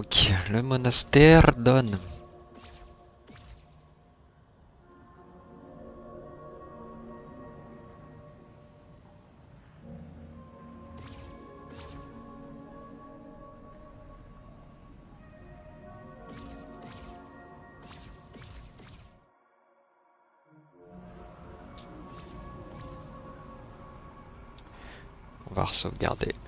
Donc, le monastère donne. On va sauvegarder.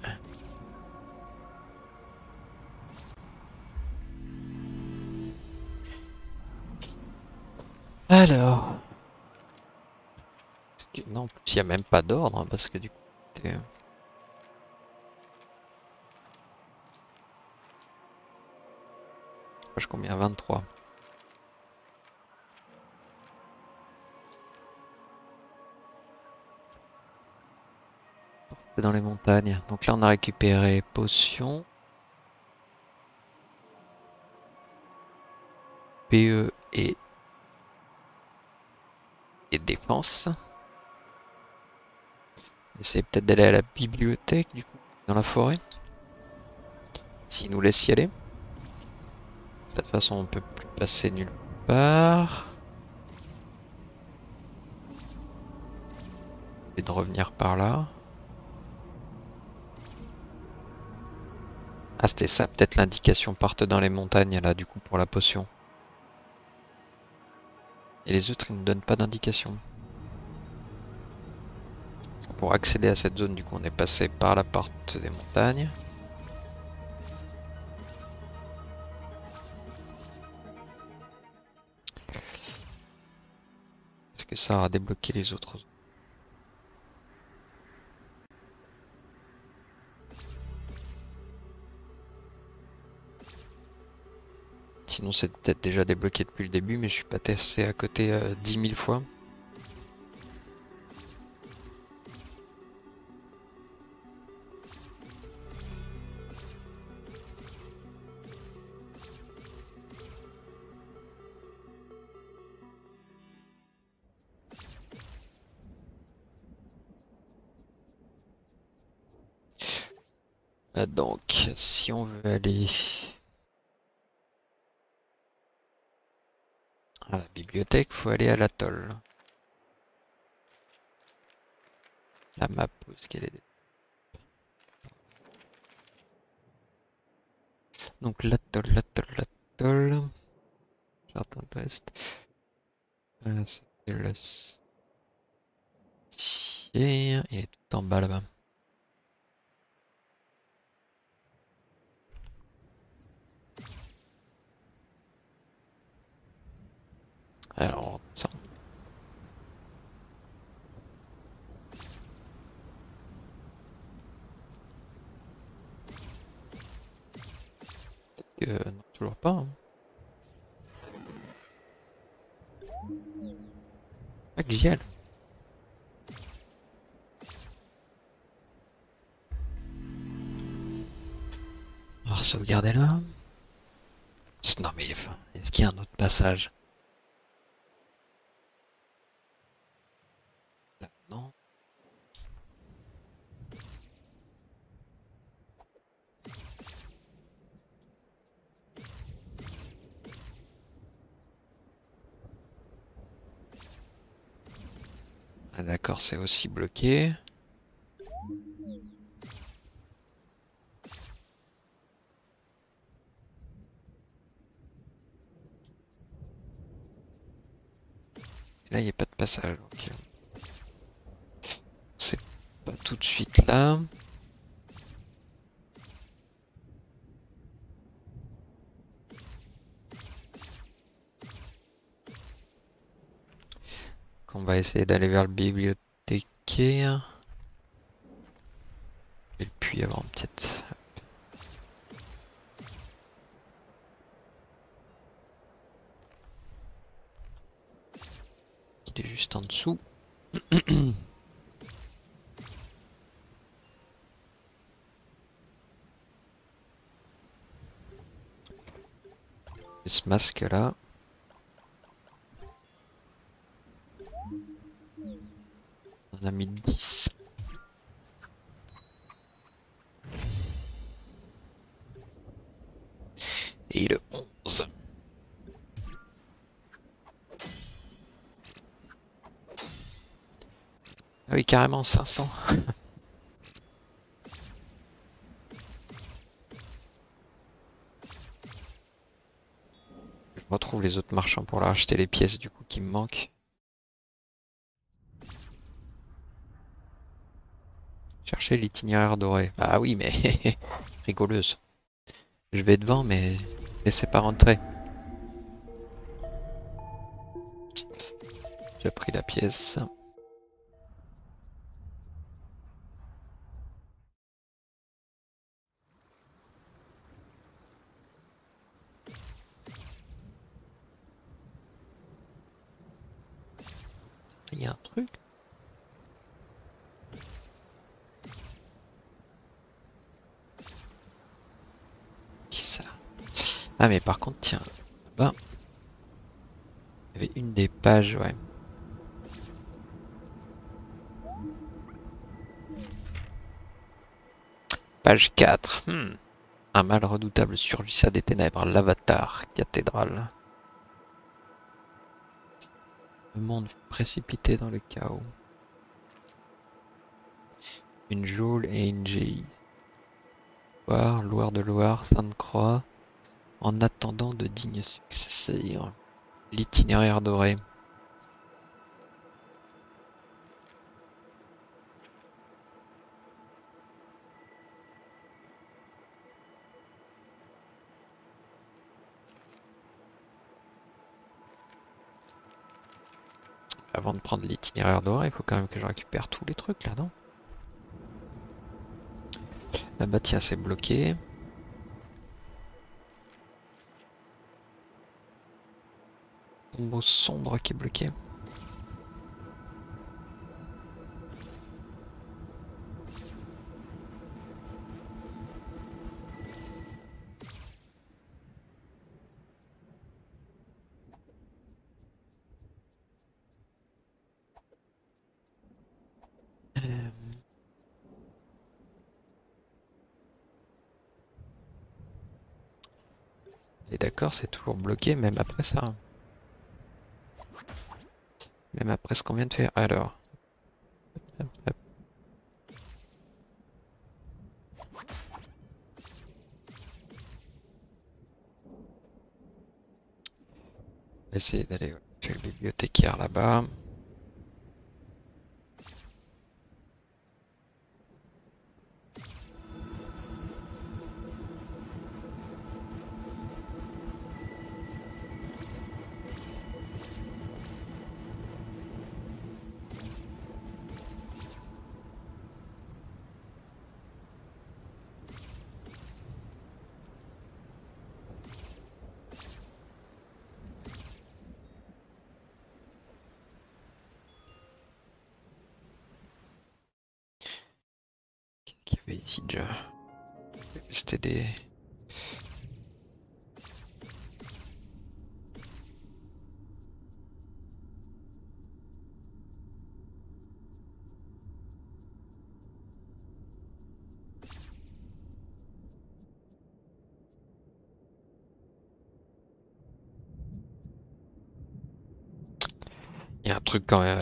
Que- Non, en plus, il n'y a même pas d'ordre, hein, parce que du coup, t'es- Page combien 23. Portée dans les montagnes. Donc là, on a récupéré potion. PE et et défense. Essayer peut-être d'aller à la bibliothèque du coup, dans la forêt. S'il nous laisse y aller. De toute façon, on peut plus passer nulle part. Et de revenir par là. Ah, c'était ça, peut-être l'indication parte dans les montagnes là, du coup, pour la potion. Et les autres, ils ne donnent pas d'indication. Pour accéder à cette zone, du coup, on est passé par la porte des montagnes. Est-ce que ça aura débloqué les autres zones? Sinon, c'est peut-être déjà débloqué depuis le début, mais je suis pas testé à côté euh, 10 000 fois. Faut aller à l'atoll. La map, où est-ce qu'elle est Donc l'atoll, l'atoll, l'atoll. Jardin. Euh, C'était le. Il est tout en bas là-bas. Alors, ça. Que non, toujours pas. hein. Ah, j'y aille. On va sauvegarder là. Non mais enfin, est-ce qu'il y a un autre passage Là, non. Ah, D'accord, c'est aussi bloqué. Là, il n'y a pas de passage. C'est pas tout de suite là. On va essayer d'aller vers le Et puis avant peut-être. Il est juste en dessous. Ce masque là. en Et le 11. Ah oui, carrément 500. Je retrouve les autres marchands pour leur acheter les pièces du coup qui me manquent. L'itinéraire doré. Ah oui, mais rigoleuse. Je vais devant, mais laissez pas rentrer. J'ai pris la pièce. Il y a un truc. Qui ça Ah mais par contre tiens, là-bas. Il y avait une des pages, ouais. Page 4. Hmm. Un mal redoutable surgissa des ténèbres, l'avatar, cathédrale. Le monde précipité dans le chaos. Une geôle et une géise. Loire, Loire de Loire, Sainte-Croix, en attendant de dignes successeurs. L'itinéraire doré. Avant de prendre l'itinéraire doré, il faut quand même que je récupère tous les trucs là, non? Là-bas, tiens, c'est bloqué. Tombeau sombre qui est bloqué. Euh, Et d'accord, c'est toujours bloqué, même après ça. Après ce qu'on vient de faire. Alors. Hop, essayer d'aller chez le bibliothécaire là-bas. Truc quand même.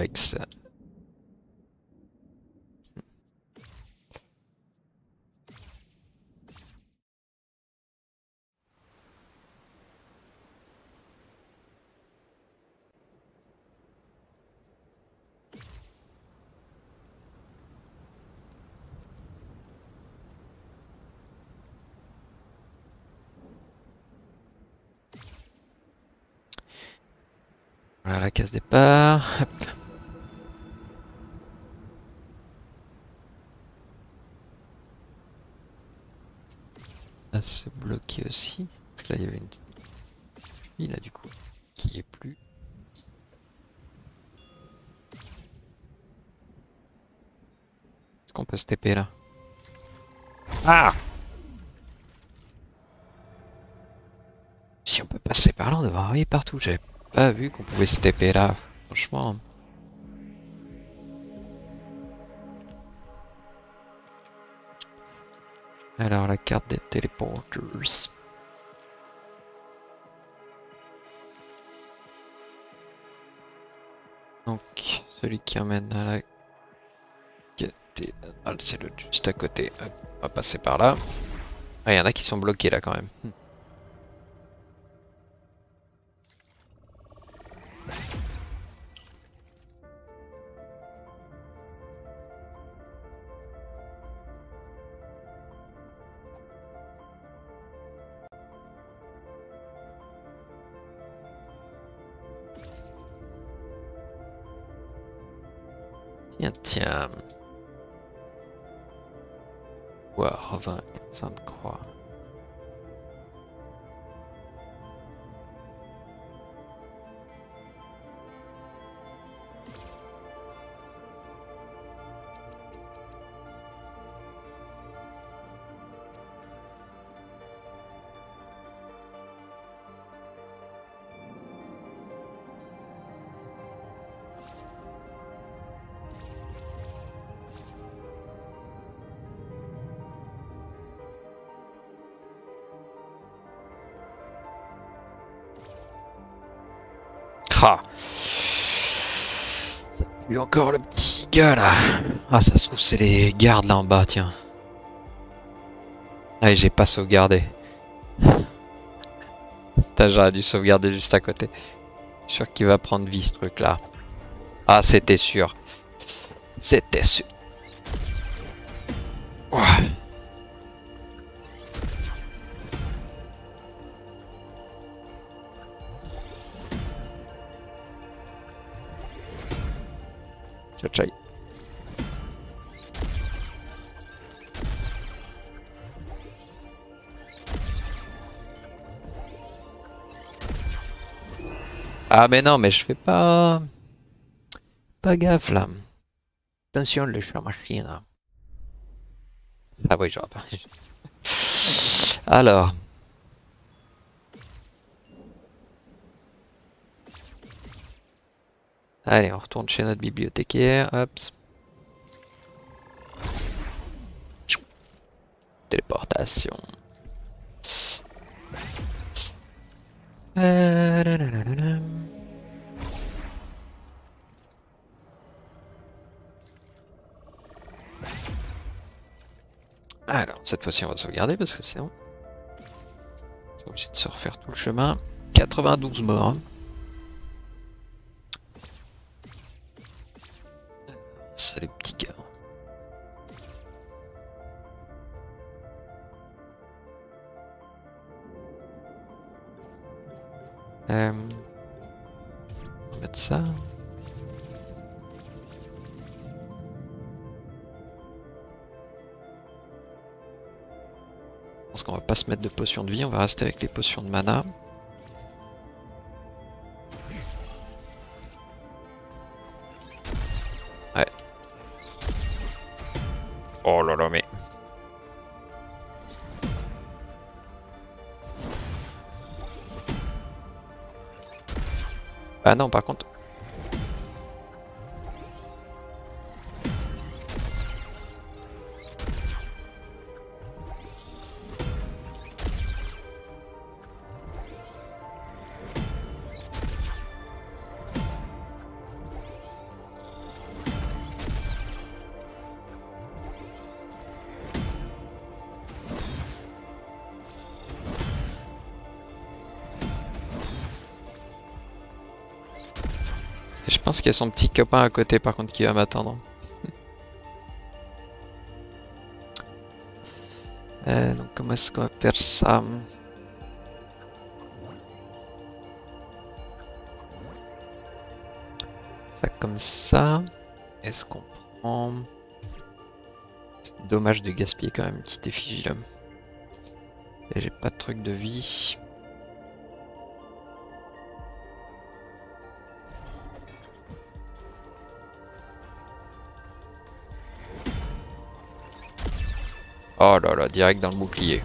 Voilà la case départ. Ah, c'est bloqué aussi. Parce que là, il y avait une fille là du coup qui est plus. Est-ce qu'on peut se TP là? Ah Si on peut passer par là, on devrait arriver partout. J'avais pas vu qu'on pouvait se TP là. Franchement. Alors la carte des téléporters. Donc celui qui emmène à la c'est le juste à côté. on va passer par là. Ah, il y en a qui sont bloqués là quand même. Tiens. Wow, 20, 23. Encore le petit gars là. Ah ça se trouve c'est les gardes là en bas tiens. Ah j'ai pas sauvegardé. T'as j'aurais dû sauvegarder juste à côté. Sûr qu'il va prendre vie ce truc là. Ah c'était sûr. C'était sûr. Ah mais non, mais je fais pas... Pas gaffe là. Attention le chat machine. Ah oui, j'aurais pas... Alors... Allez, on retourne chez notre bibliothécaire. Hop. Téléportation. Alors, cette fois-ci, on va sauvegarder parce que sinon, on va obligé de se refaire tout le chemin. 92 morts. Mettre de potions de vie, on va rester avec les potions de mana. Ouais. Oh là là, mais... Ah non, par contre... Je pense qu'il y a son petit copain à côté par contre qui va m'attendre. Euh, donc comment est-ce qu'on va faire ça? Ça comme ça. Est-ce qu'on prend... Dommage de gaspiller quand même une petite effigie là. Et j'ai pas de truc de vie. Oh là là, direct dans le bouclier.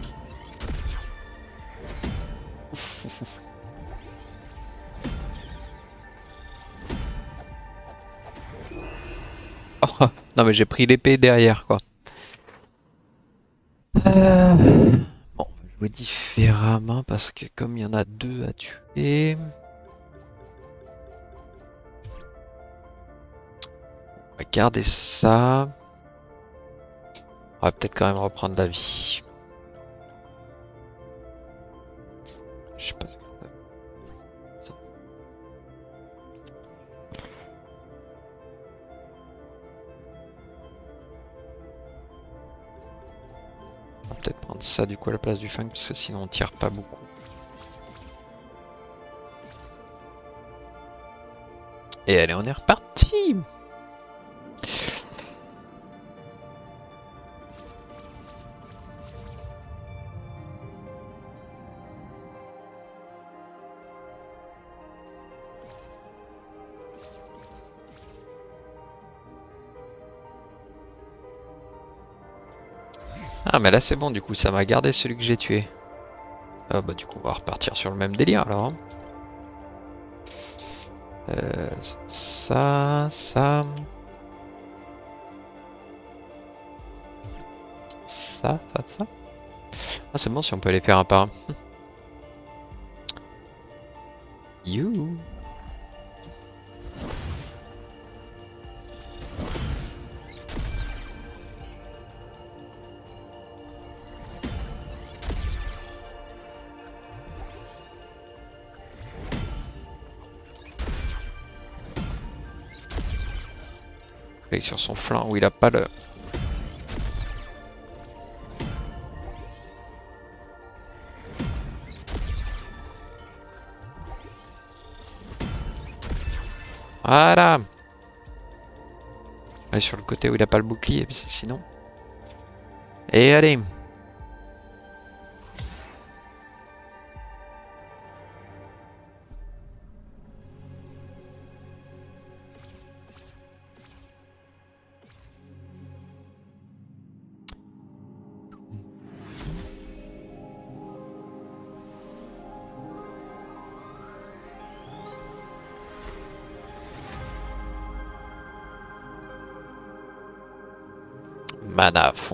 Oh, non mais j'ai pris l'épée derrière quoi. Euh, bon, je vais différemment parce que comme il y en a deux à tuer... On va garder ça. On va peut-être quand même reprendre la vie. Je sais pas. On va peut-être prendre ça du coup à la place du fang parce que sinon on tire pas beaucoup. Et allez, on est reparti Ah mais là c'est bon du coup ça m'a gardé celui que j'ai tué. Ah bah du coup on va repartir sur le même délire alors. hein. Euh, ça, ça. Ça, ça, ça. Ah c'est bon si on peut les faire un par un. You. Sur son flanc où il a pas le. Voilà. Et sur le côté où il a pas le bouclier, sinon. Et allez.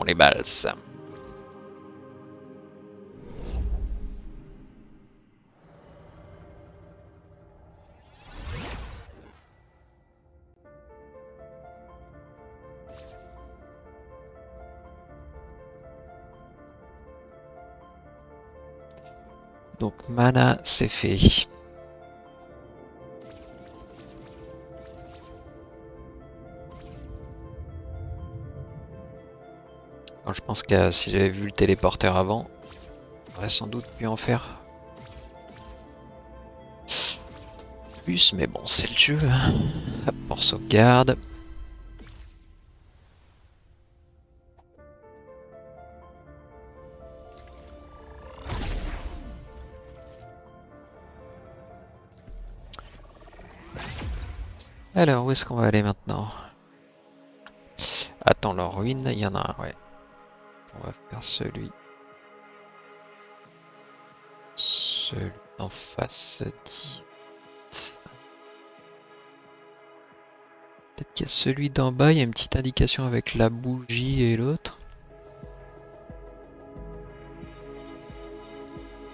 Font les balles. Donc mana c'est fait. Je pense que si j'avais vu le téléporteur avant, j'aurais sans doute pu en faire plus, mais bon, c'est le jeu. hein. Hop, sauvegarde. Alors, où est-ce qu'on va aller maintenant? Attends, leur ruine, il y en a un, ouais. Va faire celui. Celui en face dit. Peut-être qu'il y a celui d'en bas, il y a une petite indication avec la bougie et l'autre.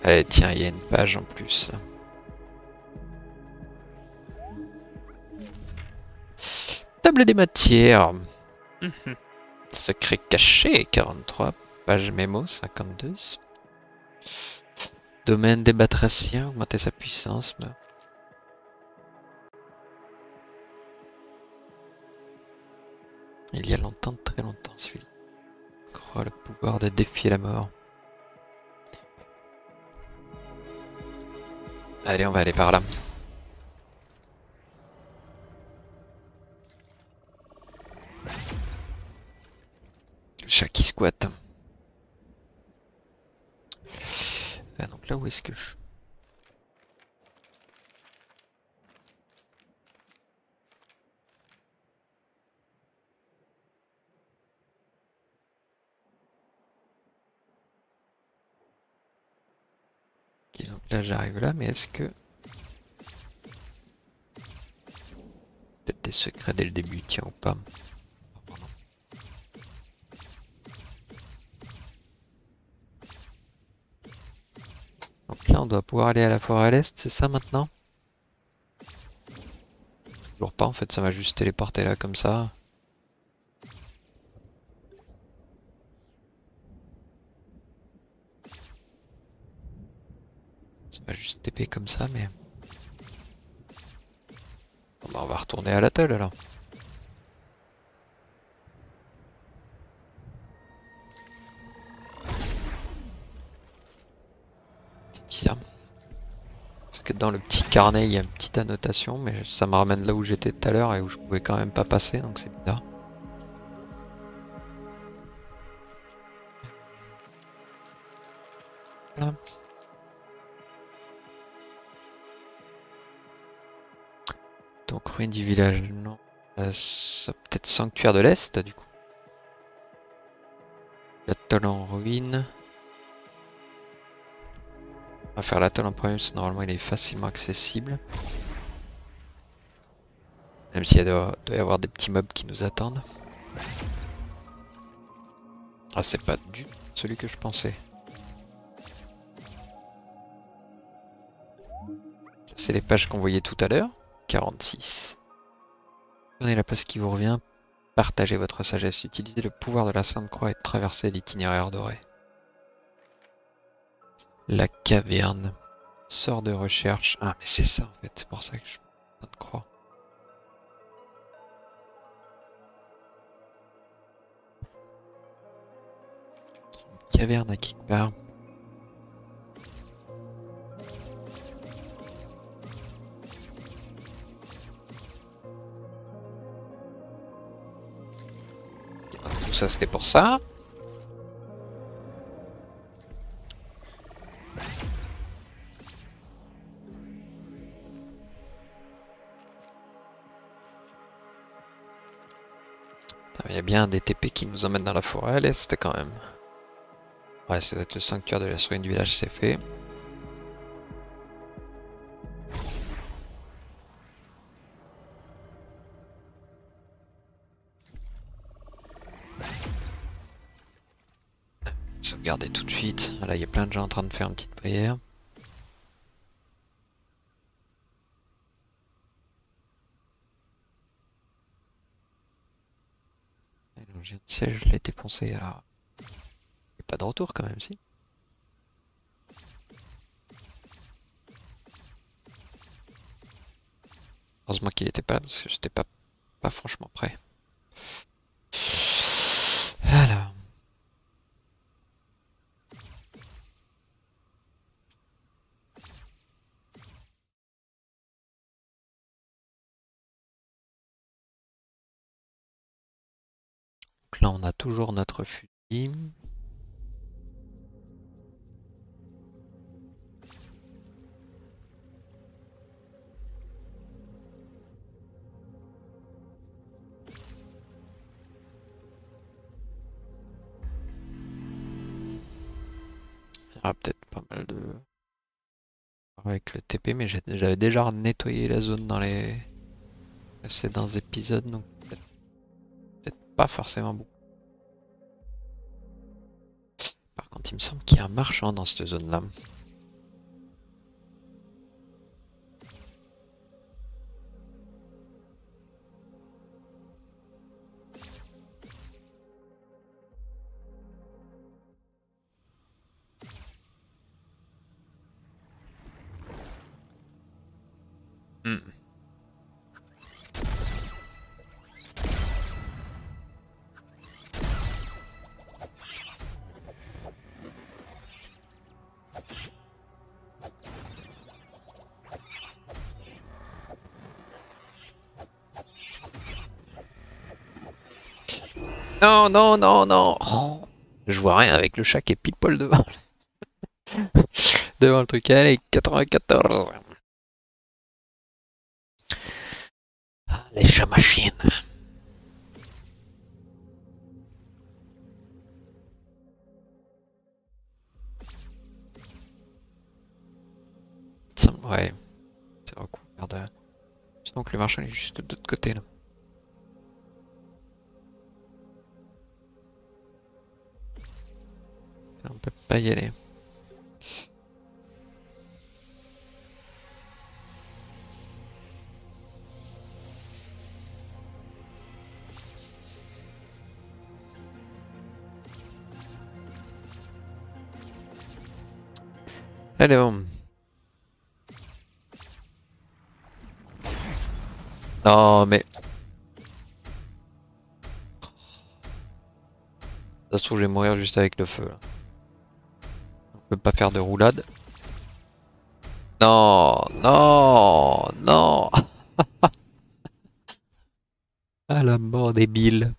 Eh tiens, il y a une page en plus. Table des matières. Secret caché, 43. Page mémo, 52. Domaine des batraciens, augmenter sa puissance. Il y a longtemps, très longtemps, celui croit le pouvoir de défier la mort. Allez, on va aller par là. Est-ce que je... Ok, donc là, j'arrive là, mais est-ce que... Peut-être des secrets dès le début, tiens, ou pas. on doit pouvoir aller à la forêt à l'est, c'est ça maintenant? Toujours pas en fait, ça m'a juste téléporté là comme ça. Ça m'a juste TP comme ça mais... Bah, on va retourner à l'atoll alors. Que dans le petit carnet, il y a une petite annotation, mais ça me ramène là où j'étais tout à l'heure et où je pouvais quand même pas passer, donc c'est bizarre. Donc ruine du village, non. Euh, Peut-être sanctuaire de l'Est du coup. L'atoll en ruine. On va faire l'atoll en premier parce que normalement il est facilement accessible. Même s'il doit, doit y avoir des petits mobs qui nous attendent. Ah c'est pas du celui que je pensais. C'est les pages qu'on voyait tout à l'heure. 46. Prenez la place qui vous revient. Partagez votre sagesse. Utilisez le pouvoir de la Sainte Croix et traversez l'itinéraire doré. La caverne. Sort de recherche. Ah, mais c'est ça en fait. C'est pour ça que je Croix. Une caverne à quelque part. Ça c'était pour ça. Bien des TP qui nous emmènent dans la forêt à l'est quand même. Ouais, ça doit être le sanctuaire de la ruine du village, c'est fait. Sauvegarder tout de suite. Là, il y a plein de gens en train de faire une petite prière. Et de siège, je l'ai défoncé alors. Il n'y a pas de retour quand même, si. Heureusement qu'il était pas là parce que j'étais pas, pas franchement prêt. La zone dans les précédents épisodes, donc peut-être peut-être pas forcément beaucoup. Par contre, il me semble qu'il y a un marchand dans cette zone-là. Non, non, non. Oh. Je vois rien avec le chat qui est devant. devant le truc. Allez, 94. Ah, les chats machines. Ouais. C'est recouvert de... Donc le marchand est juste de l'autre côté là. pas y aller. Non, mais. Ça se trouve, je vais mourir juste avec le feu. Pas faire de roulade. Non, non, non. à la mort débile.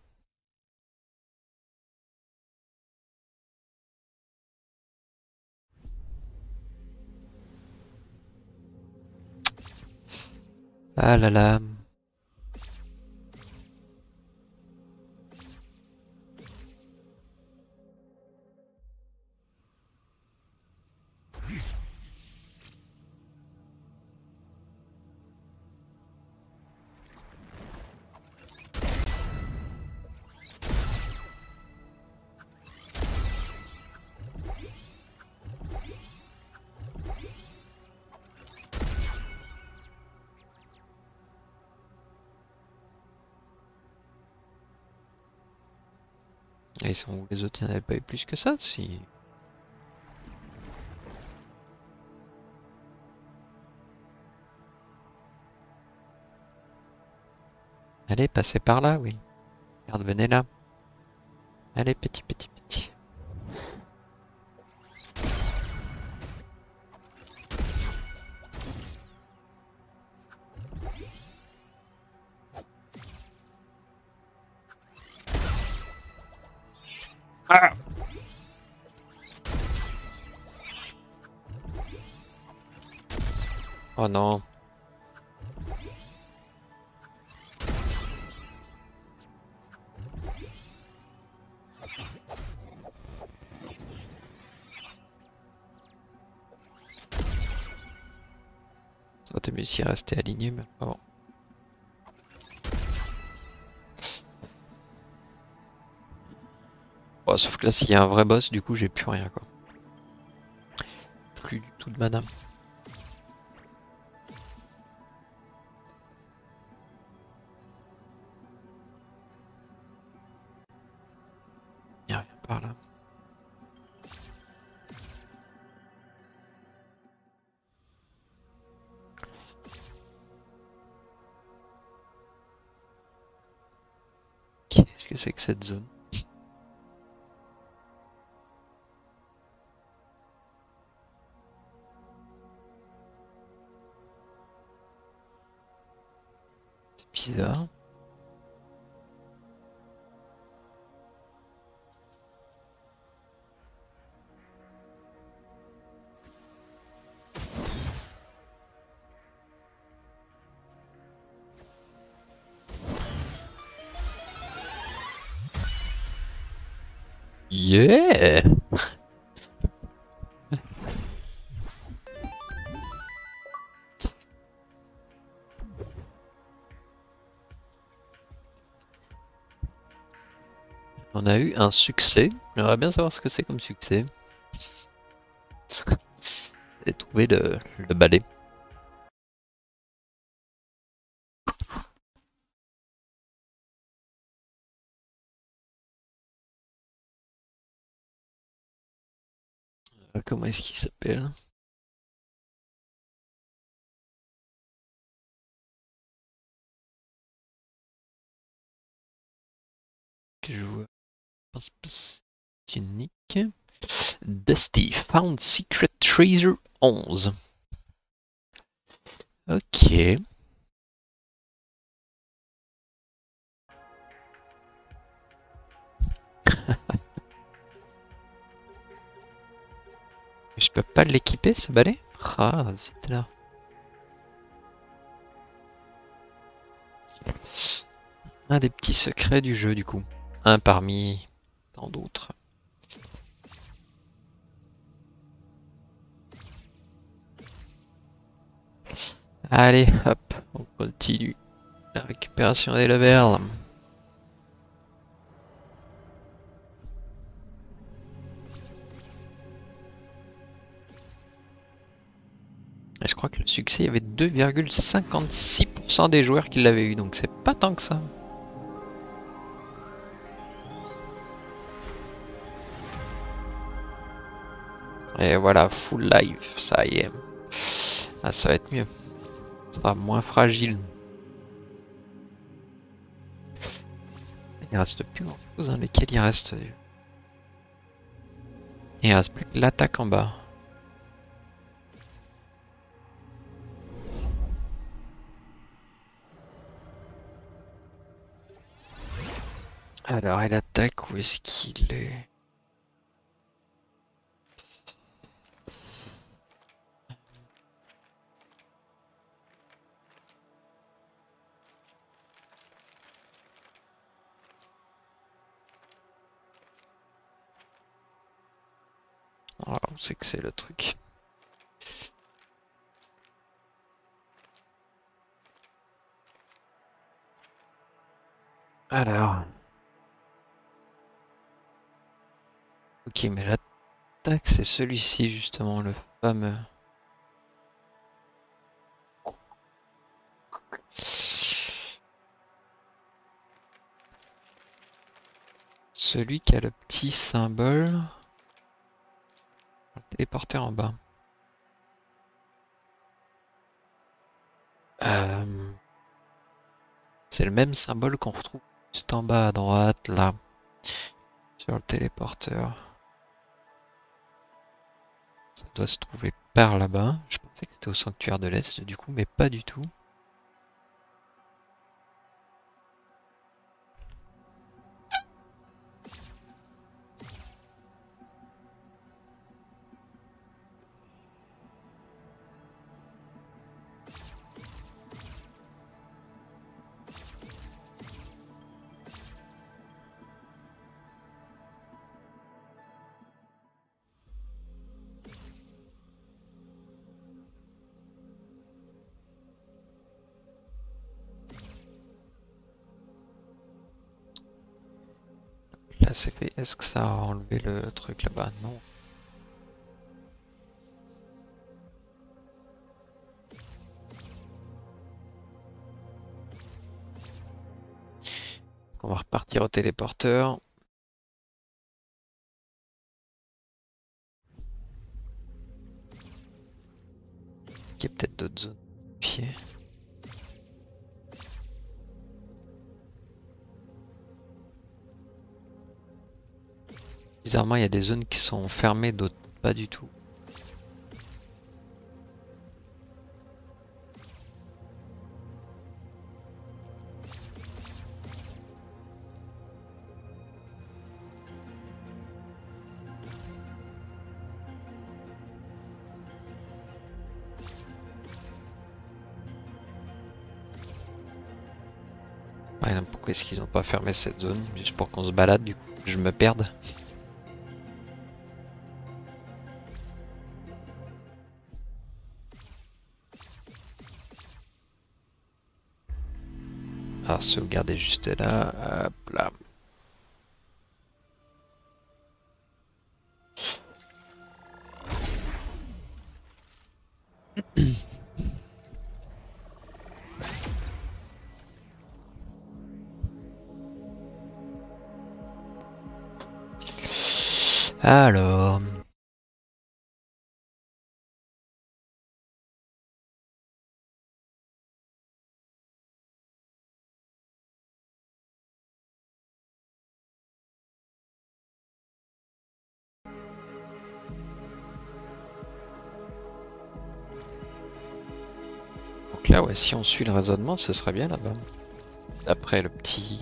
Ah là là. Et sont où les autres Il n'y en avait pas eu plus que ça si. Allez, passez par là, oui. Regarde, venez là. Allez, petit, petit, petit. Oh non. Ça aurait été mieux restait aligné, mais bon. Bon, sauf que là, s'il y a un vrai boss, du coup, j'ai plus rien, quoi. Plus du tout de mana. Bizarre. Un succès. J'aimerais bien savoir ce que c'est comme succès. J'ai trouvé le, le balai. Euh, Comment est-ce qu'il s'appelle? Unique. Dusty Found Secret Treasure 11. Ok. Je peux pas l'équiper ce balai? Ah, c'est là. Un des petits secrets du jeu du coup. Un parmi d'autres. Allez, hop, on continue la récupération des levels. Je crois que le succès, il y avait 2,56% des joueurs qui l'avaient eu, donc c'est pas tant que ça. Et voilà, full live, ça y est. Ah, ça va être mieux. Ça sera moins fragile. Il reste plus grand chose, hein, lesquels il reste. Il reste plus que l'attaque en bas. Alors, elle attaque, où est-ce qu'il est? Voilà, on sait que c'est le truc. Alors. Ok, mais l'attaque, c'est celui-ci, justement, le fameux. Celui qui a le petit symbole. Téléporter en bas. Euh, C'est le même symbole qu'on retrouve juste en bas à droite, là, sur le téléporteur. Ça doit se trouver par là-bas. Je pensais que c'était au sanctuaire de l'Est, du coup, mais pas du tout. Fermées, d'autres pas du tout. Pourquoi est-ce qu'ils ont pas fermé cette zone? Juste pour qu'on se balade, du coup, je me perde. Alors, sauvegarder juste là. Hop là. Alors. Si on suit le raisonnement, ce serait bien là-bas. D'après le petit...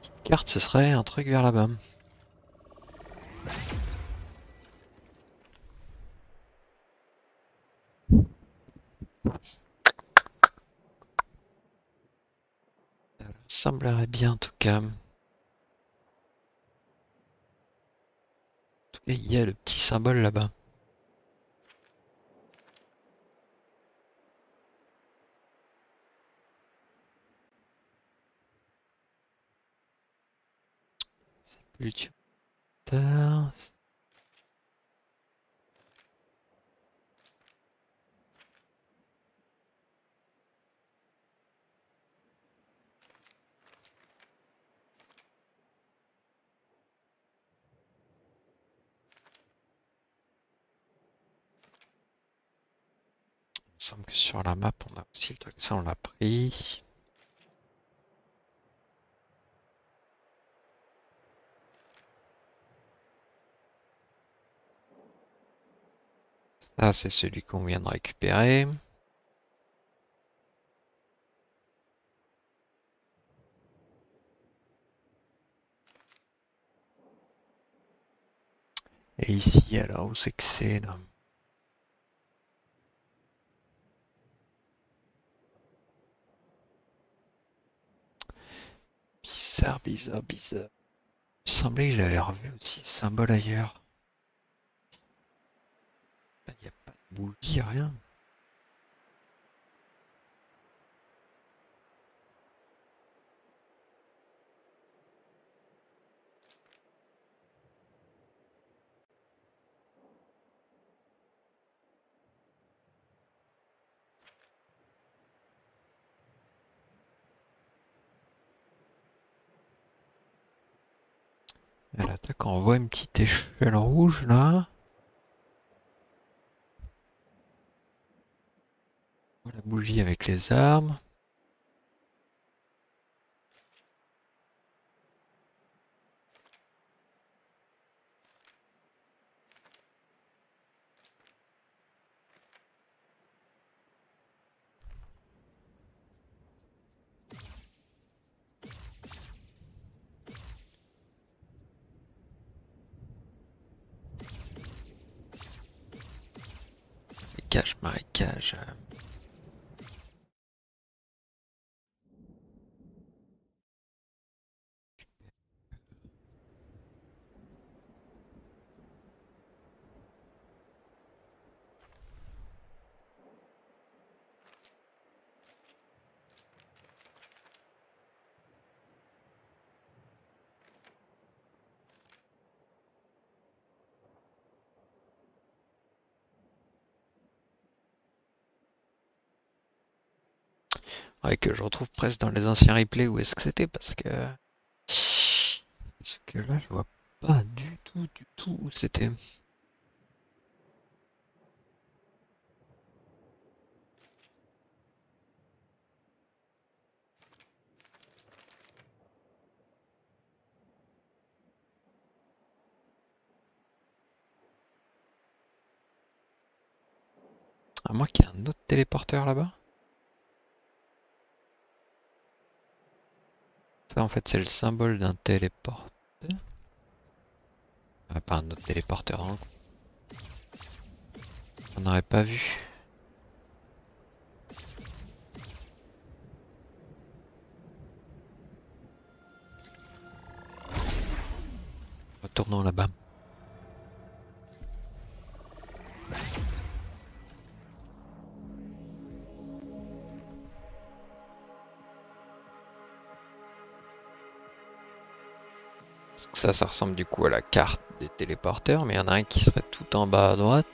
Petite carte, ce serait un truc vers là-bas. Ça semblerait bien en tout cas. En tout cas, il y a le petit symbole là-bas. Il me semble que sur la map on a aussi le truc, ça on l'a pris. Ça, c'est celui qu'on vient de récupérer. Et ici, alors, où c'est que c'est Bizarre, bizarre, bizarre. Il semblait que j'avais revu aussi ce symbole ailleurs. Il n'y a pas de bougie, rien. Elle attaque, on voit une petite échelle rouge là. On voit la bougie avec les armes. Marécage, marécage. Ouais, que je retrouve presque dans les anciens replays où est-ce que c'était parce que. Parce que là, je vois pas du tout, du tout où c'était. À moins qu'il y ait un autre téléporteur là-bas. En fait c'est le symbole d'un téléporteur. Ah, pas un autre téléporteur. Hein. On n'aurait pas vu. Retournons là-bas. Ça, ça ressemble du coup à la carte des téléporteurs, mais il y en a un qui serait tout en bas à droite.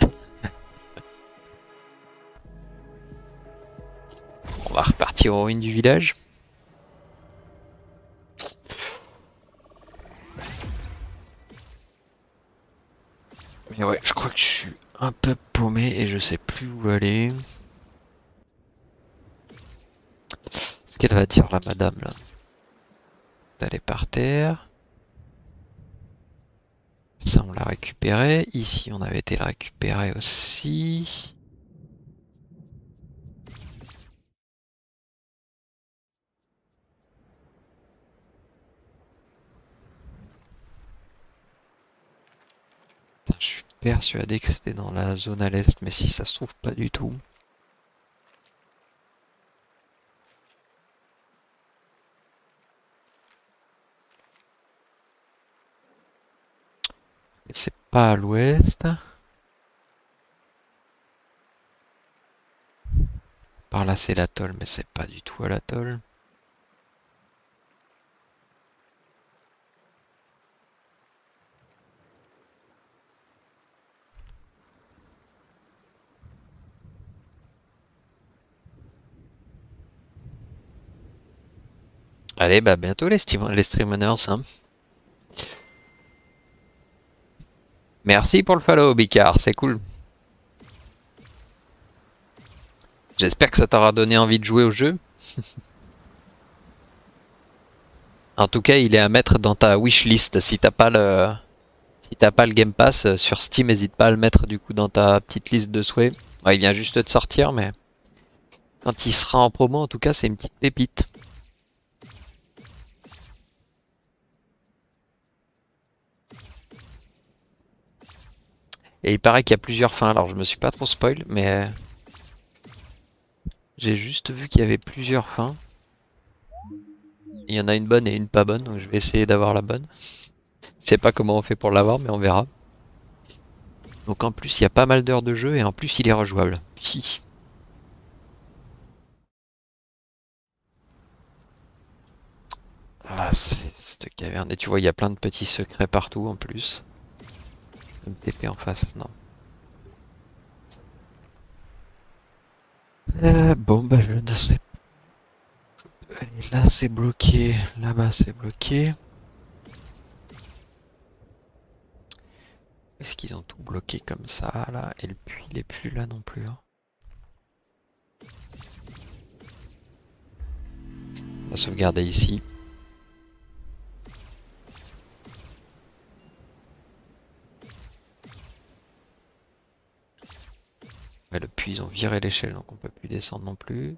On va repartir aux ruines du village. Où aller. Ce qu'elle va dire la madame là D'aller par terre? Ça on l'a récupéré. Ici on avait été le récupérer aussi. Putain, je suis persuadé que c'était dans la zone à l'est, mais si ça se trouve pas du tout. C'est pas à l'ouest. Par là c'est l'atoll, mais c'est pas du tout à l'atoll. Allez, bah bientôt les, stream les streamers. Hein. Merci pour le follow, Bicard, c'est cool. J'espère que ça t'aura donné envie de jouer au jeu. en tout cas, il est à mettre dans ta wishlist. Si t'as pas le, si t'as pas le Game Pass euh, sur Steam, n'hésite pas à le mettre du coup dans ta petite liste de souhaits. il vient juste de sortir, mais quand il sera en promo, en tout cas, c'est une petite pépite. Et il paraît qu'il y a plusieurs fins. Alors je me suis pas trop spoil, mais j'ai juste vu qu'il y avait plusieurs fins. Il y en a une bonne et une pas bonne, donc je vais essayer d'avoir la bonne. Je sais pas comment on fait pour l'avoir, mais on verra. Donc en plus, il y a pas mal d'heures de jeu et en plus, il est rejouable. Voilà, c'est cette caverne. Et tu vois, il y a plein de petits secrets partout en plus. TP en face, non. Euh, bon, bah je ne sais pas. Là, c'est bloqué. Là-bas, c'est bloqué. Est-ce qu'ils ont tout bloqué comme ça là? Et le puits il est plus là non plus. Hein. On va sauvegarder ici. Le puits, ils ont viré l'échelle, donc on peut plus descendre non plus.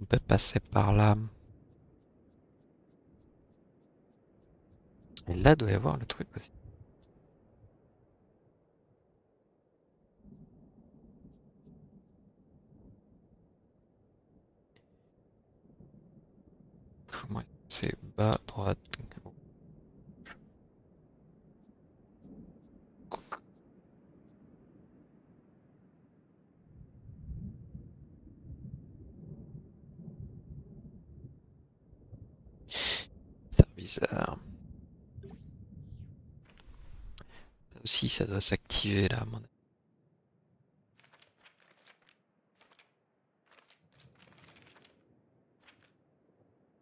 On peut passer par là. Et là doit y avoir le truc aussi. C'est bas, droite. C'est bizarre. Ça aussi, ça doit s'activer là, mon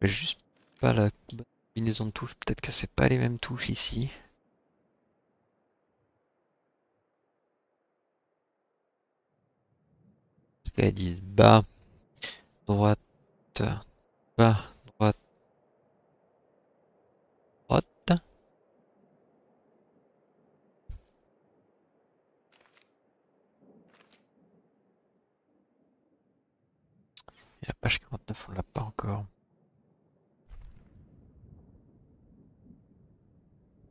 juste pas la combinaison de touches. Peut-être que c'est pas les mêmes touches ici. Parce qu'elles disent bas, droite, bas, droite, droite. Et la page 49, on l'a pas encore.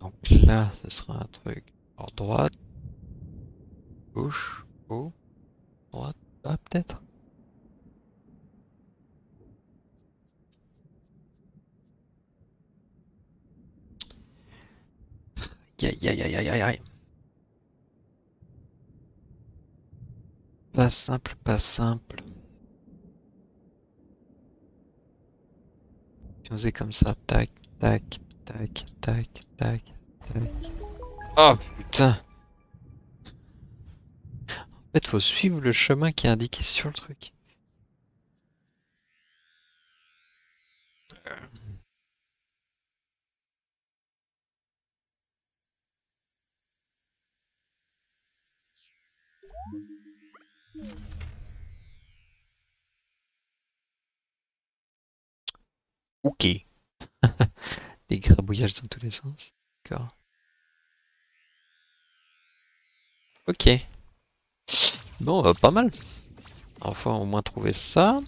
Donc là, ce sera un truc en droite, gauche, haut, droite, bas peut-être. Aïe aïe aïe aïe aïe aïe. Pas simple, pas simple. Si comme ça, tac, tac, tac, tac, tac, tac. Oh putain En fait, faut suivre le chemin qui est indiqué sur le truc. Ok. Des grabouillages dans tous les sens. D'accord. Ok. Bon, euh, pas mal. Enfin, au moins trouver ça.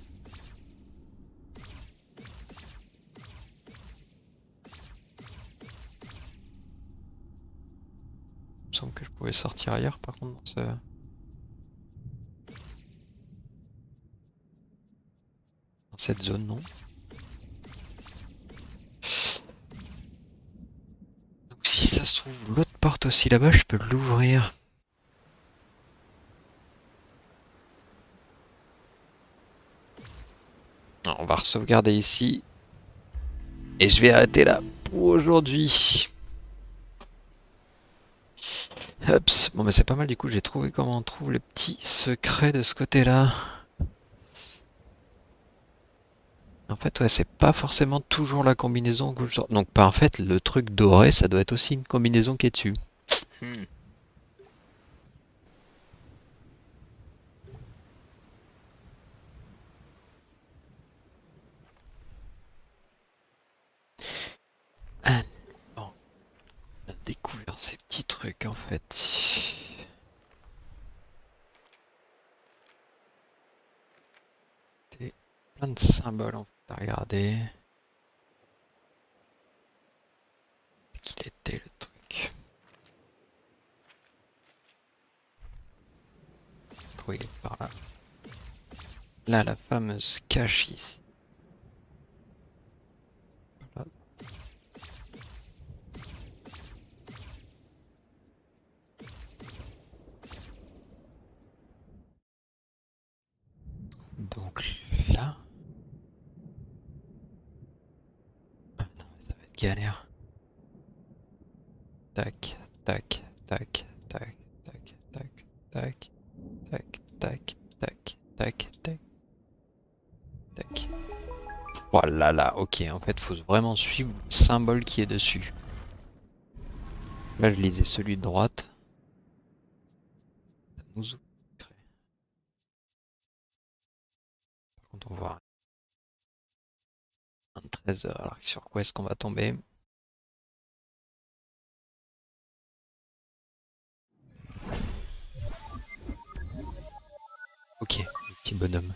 Il me semble que je pouvais sortir ailleurs par contre. Dans cette zone, non si ça se l'autre porte aussi là-bas, je peux l'ouvrir. On va sauvegarder ici. Et je vais arrêter là pour aujourd'hui. Bon, mais c'est pas mal du coup, j'ai trouvé comment on trouve les petits secrets de ce côté-là. En fait, ouais, c'est pas forcément toujours la combinaison que je sors. Donc, pas en fait, le truc doré, ça doit être aussi une combinaison qui est dessus. Hmm. Ah, bon. On a découvert ces petits trucs en fait. Plein de symboles en fait regarder. Qu'il était le truc. Trouvé par là. Là, la fameuse cache ici. Voilà là, ok, en fait, faut vraiment suivre le symbole qui est dessus. Là, je lisais celui de droite. Ça nous. Par contre, on voit un trésor. Alors, sur quoi est-ce qu'on va tomber? Ok, petit bonhomme.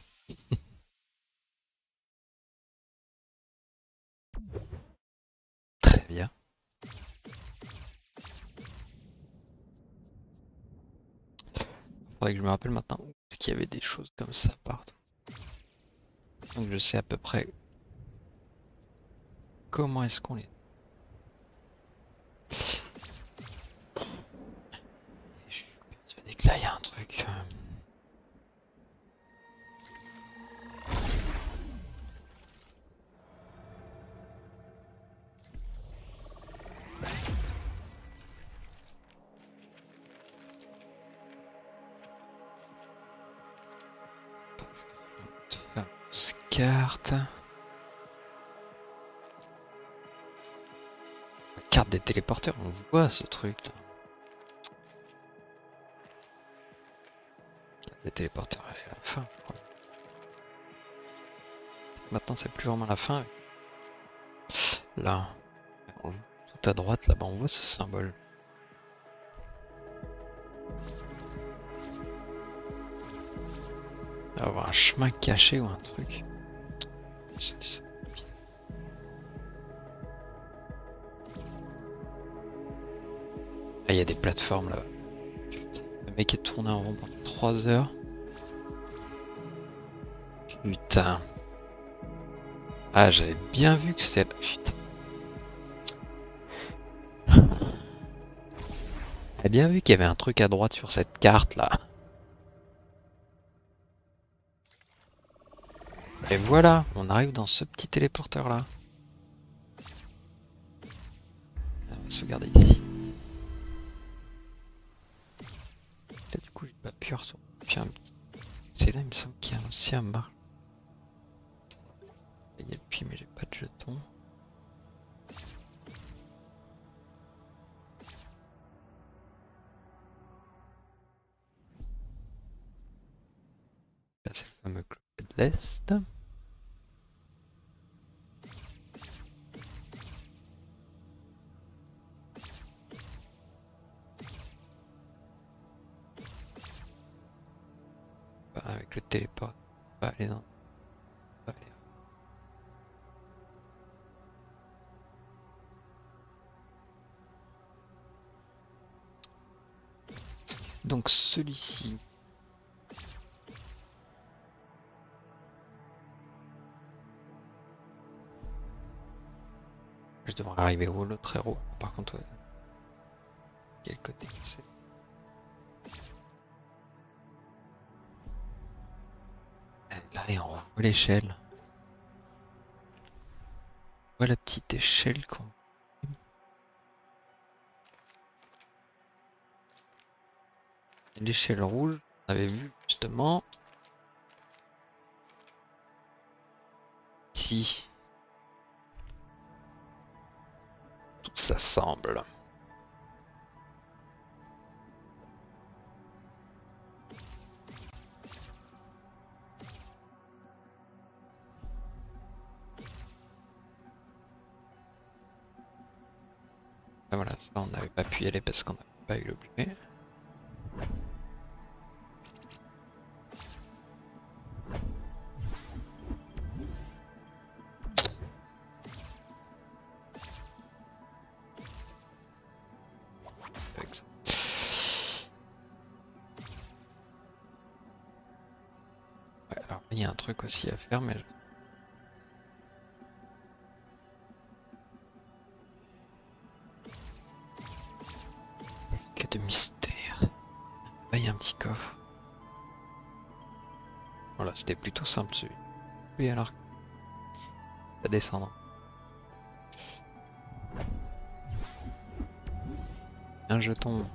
Que je me rappelle maintenant est-ce qu'il y avait des choses comme ça partout. Donc je sais à peu près comment est-ce qu'on les... ce truc là. Des téléporteurs, est à la fin. Maintenant, c'est plus vraiment la fin. Là, tout à droite, là-bas, on voit ce symbole. Il va y avoir un chemin caché ou un truc. Y a des plateformes là. Le mec est tourné en rond pendant 3 heures. Putain. Ah, j'avais bien vu que c'était... Putain. J'avais bien vu qu'il y avait un truc à droite sur cette carte là. Et voilà, on arrive dans ce petit téléporteur là. On va sauvegarder ici. C'est là il me semble qu'il y a aussi un marche. Il y a le puits mais j'ai pas de jeton. Là c'est le fameux clocher de l'Est. Arriver où l'autre héros. Par contre, ouais. quel côté c'est? Là, et on voit l'échelle. On la petite échelle qu'on. L'échelle rouge, on avait vu justement. Ici. Ça semble. Ah, voilà, ça on n'avait pas pu y aller parce qu'on n'a pas eu le un truc aussi à faire, mais Que de mystère. Là, il y a un petit coffre. Voilà, c'était plutôt simple celui. Oui, alors. À descendre. Un jeton.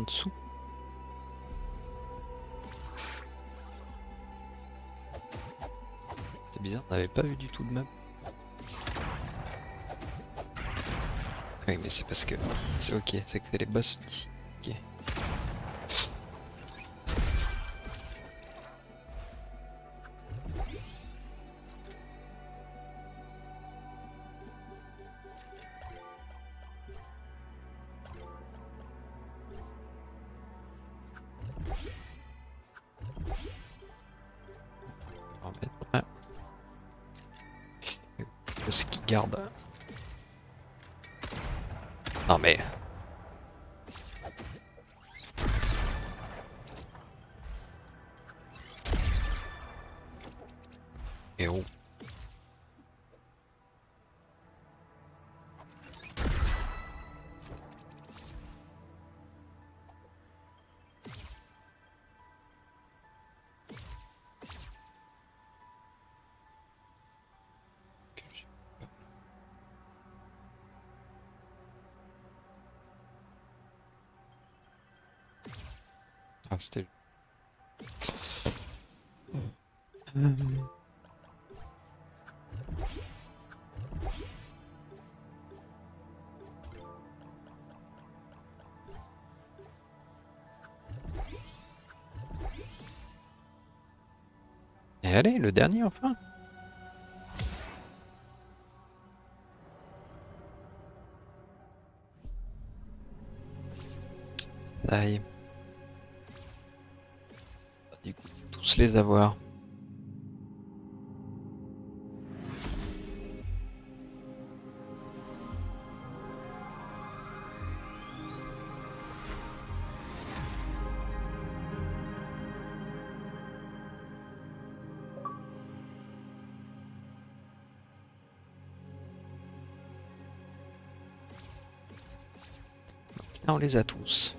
Dessous. C'est bizarre, on n'avait pas vu du tout de map. Oui, mais c'est parce que c'est ok, c'est que c'est les boss d'ici. Et allez, le dernier enfin. Ça. Du coup, tous les avoir. Les a tous.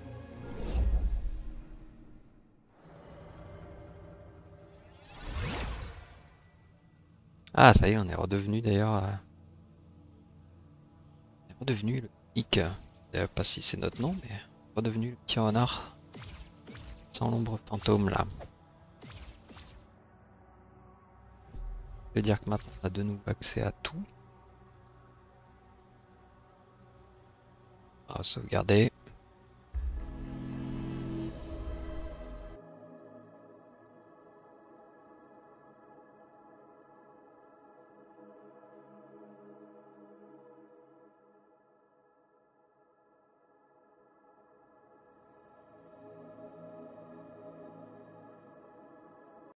Ah, ça y est, on est redevenu d'ailleurs. euh, On est redevenu le hic. Sais pas si c'est notre nom, mais redevenu le petit renard. Sans l'ombre fantôme là. Je veux dire que maintenant on a de nouveau accès à tout. On va sauvegarder.